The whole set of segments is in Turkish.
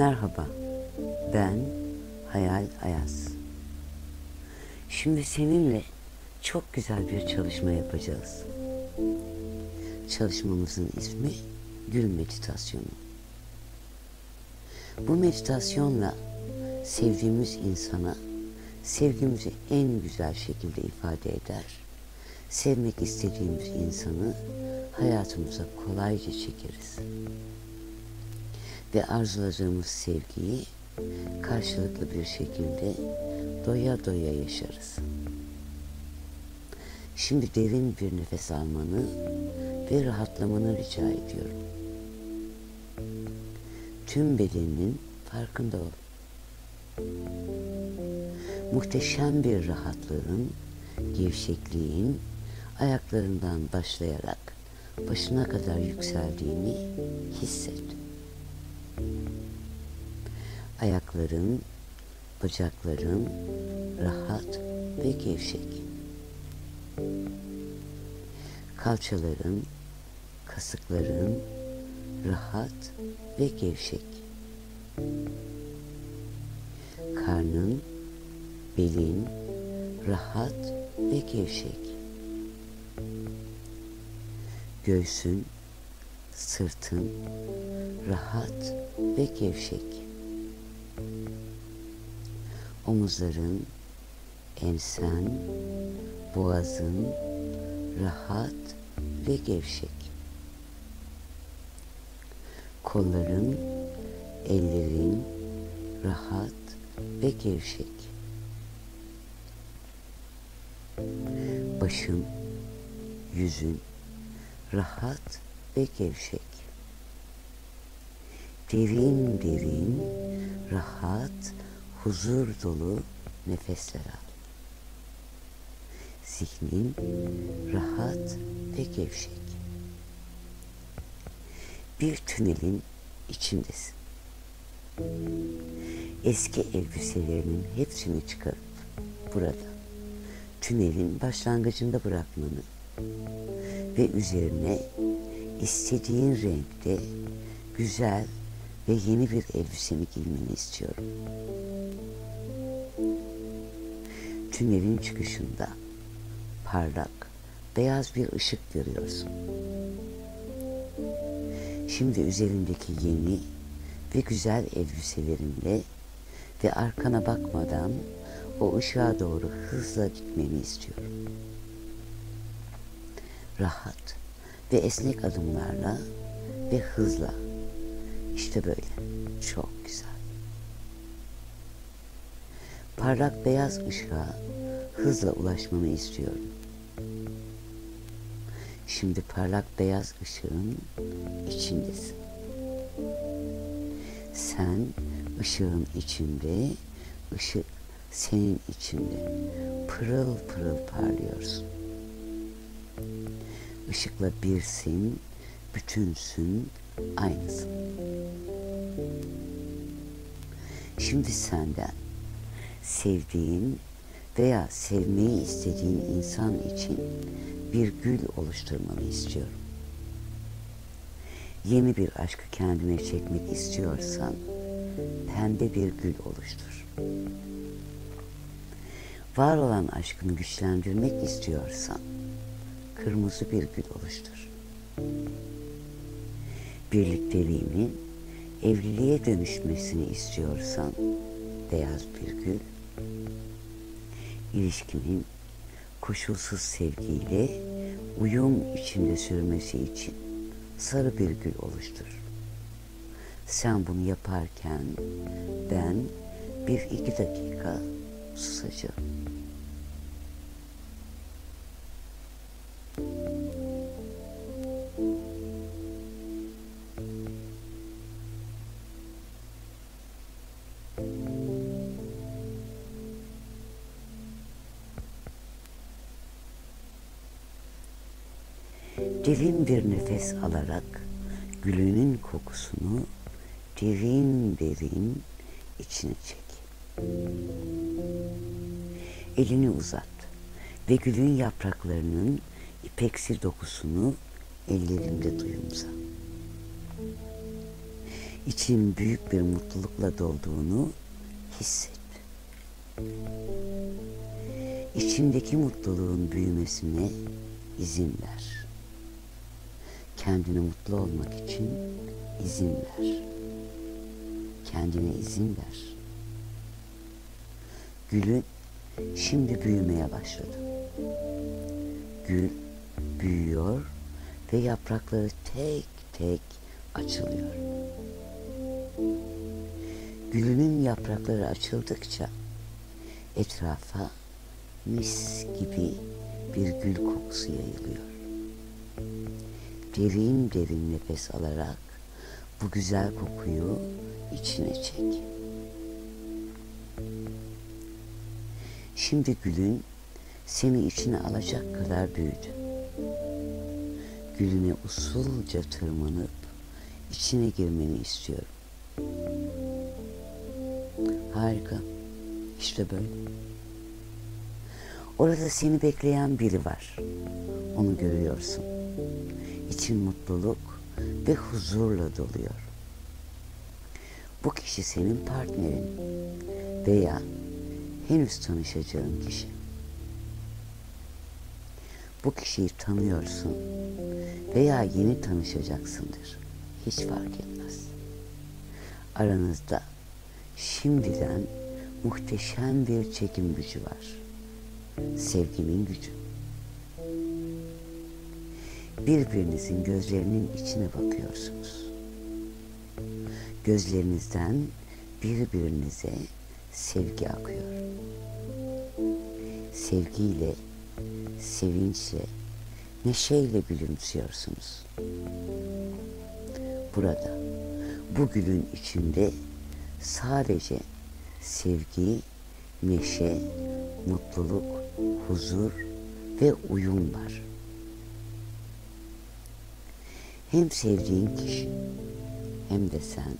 Merhaba, ben Hayal Ayaz. Şimdi seninle çok güzel bir çalışma yapacağız. Çalışmamızın ismi Gül Meditasyonu. Bu meditasyonla sevdiğimiz insana sevgimizi en güzel şekilde ifade eder. Sevmek istediğimiz insanı hayatımıza kolayca çekeriz. Ve arzuladığımız sevgiyi karşılıklı bir şekilde doya doya yaşarız. Şimdi derin bir nefes almanı ve rahatlamanı rica ediyorum. Tüm bedeninin farkında ol. Muhteşem bir rahatlığın, gevşekliğin ayaklarından başlayarak başına kadar yükseldiğini hisset. Ayakların, bacakların rahat ve gevşek. Kalçaların, kasıkların rahat ve gevşek. Karnın, belin rahat ve gevşek. Göğsün, sırtın rahat ve gevşek. Omuzların, ensen, boğazın rahat ve gevşek. Kolların, ellerin rahat ve gevşek. Başın, yüzün rahat ve gevşek. Derin derin, rahat, huzur dolu nefesler al. Zihnin rahat ve gevşek. Bir tünelin içindesin. Eski elbiselerinin hepsini çıkarıp burada tünelin başlangıcında bırakmanı ve üzerine istediğin renkte güzel ve yeni bir elbiseni giymeni istiyorum. Tünelin çıkışında parlak, beyaz bir ışık görüyorsun. Şimdi üzerindeki yeni ve güzel elbiselerinle ve arkana bakmadan o ışığa doğru hızla gitmeni istiyorum. Rahat ve esnek adımlarla ve hızla. İşte böyle. Çok güzel. Parlak beyaz ışığa hızla ulaşmanı istiyorum. Şimdi parlak beyaz ışığın içindesin. Sen ışığın içinde, ışık senin içinde pırıl pırıl parlıyorsun. Işıkla birsin, bütünsün, aynısın. Şimdi senden sevdiğin veya sevmeyi istediğin insan için bir gül oluşturmanı istiyorum. Yeni bir aşkı kendine çekmek istiyorsan pembe bir gül oluştur. Var olan aşkını güçlendirmek istiyorsan kırmızı bir gül oluştur. Birlikteliğinin evliliğe dönüşmesini istiyorsan beyaz bir gül, ilişkinin koşulsuz sevgiyle uyum içinde sürmesi için sarı bir gül oluştur. Sen bunu yaparken ben bir iki dakika susacağım. Derin bir nefes alarak gülünün kokusunu derin derin içine çek. Elini uzat ve gülün yapraklarının ipeksi dokusunu ellerinde duyumsa. için büyük bir mutlulukla dolduğunu hisset. İçindeki mutluluğun büyümesine izin ver. Kendine mutlu olmak için izin ver. Kendine izin ver. Gülün şimdi büyümeye başladı. Gül büyüyor ve yaprakları tek tek açılıyor. Gülünün yaprakları açıldıkça etrafa mis gibi bir gül kokusu yayılıyor. Derin derin nefes alarak bu güzel kokuyu içine çek. Şimdi gülün seni içine alacak kadar büyüdü. Gülüne usulca tırmanıp içine girmeni istiyorum. Harika. İşte böyle. Orada seni bekleyen biri var. Onu görüyorsun. İçin mutluluk ve huzurla doluyor. Bu kişi senin partnerin veya henüz tanışacağın kişi. Bu kişiyi tanıyorsun veya yeni tanışacaksındır. Hiç fark etmez. Aranızda şimdiden muhteşem bir çekim gücü var. Sevginin gücü. Birbirinizin gözlerinin içine bakıyorsunuz. Gözlerinizden birbirinize sevgi akıyor. Sevgiyle, sevinçle, neşeyle gülümsüyorsunuz. Burada, bu gülün içinde sadece sevgi, neşe, mutluluk, huzur ve uyum var. Hem sevdiğin kişi hem de sen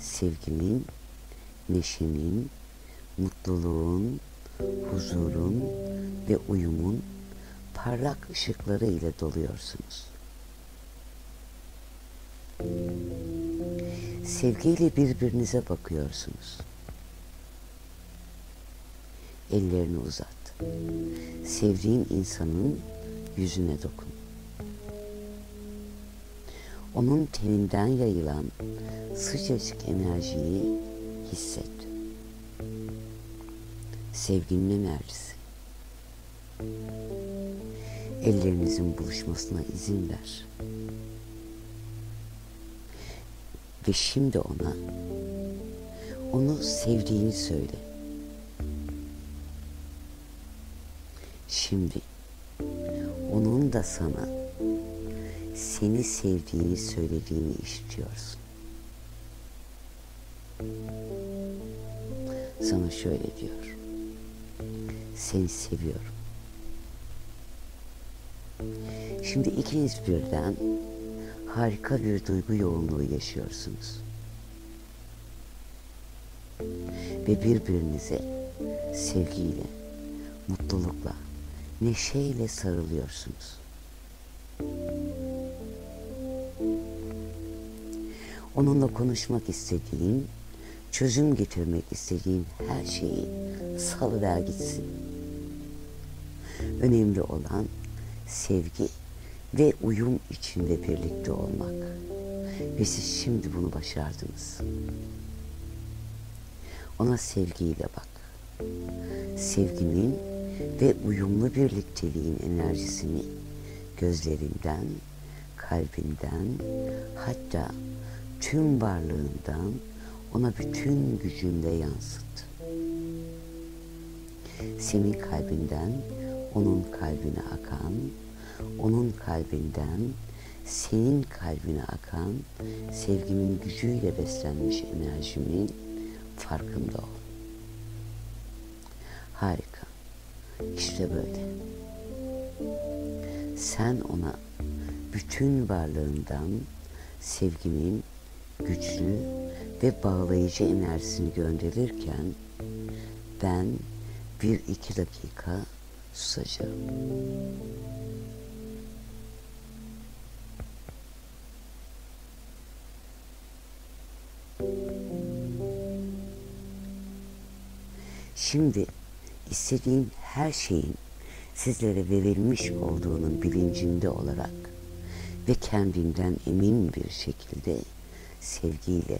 sevginin, neşenin, mutluluğun, huzurun ve uyumun parlak ışıkları ile doluyorsunuz. Sevgiyle birbirinize bakıyorsunuz. Ellerini uzat. Sevdiğin insanın yüzüne dokun. Onun teninden yayılan sıcacık enerjiyi hisset. Sevginin enerjisi. Ellerinizin buluşmasına izin ver. Ve şimdi ona onu sevdiğini söyle. Şimdi onun da sana seni sevdiğini söylediğini istiyorsun. Sana şöyle diyor. Seni seviyorum. Şimdi ikiniz birden harika bir duygu yoğunluğu yaşıyorsunuz. Ve birbirinize sevgiyle, mutlulukla, neşeyle sarılıyorsunuz. Onunla konuşmak istediğin, çözüm getirmek istediğin her şeyi salıver gitsin. Önemli olan sevgi ve uyum içinde birlikte olmak. Ve siz şimdi bunu başardınız. Ona sevgiyle bak. Sevginin ve uyumlu birlikteliğin enerjisini gözlerinden, kalbinden, hatta tüm varlığından ona bütün gücünle yansıt. Senin kalbinden onun kalbine akan, onun kalbinden senin kalbine akan sevgimin gücüyle beslenmiş enerjimin farkında ol. Harika. İşte böyle. Sen ona bütün varlığından sevginin güçlü ve bağlayıcı enerjisini gönderirken ben bir iki dakika susacağım. Şimdi istediğim her şeyin sizlere verilmiş olduğunun bilincinde olarak ve kendimden emin bir şekilde sevgiyle,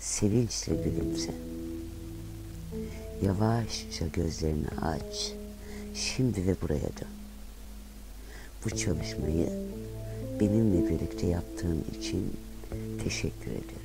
sevinçle gülümse. Yavaşça gözlerini aç. Şimdi ve buraya dön. Bu çalışmayı benimle birlikte yaptığın için teşekkür ederim.